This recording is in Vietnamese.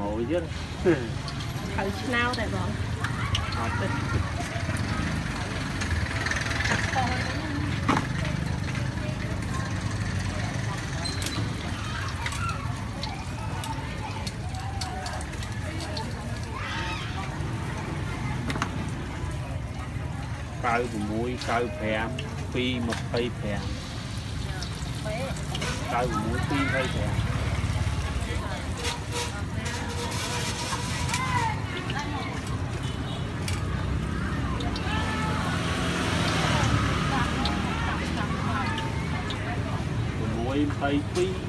ម៉ួយទៀត ត្រូវឆ្នោតតែបង អត់ទេ96 95 225 96 225 paid, paid, please.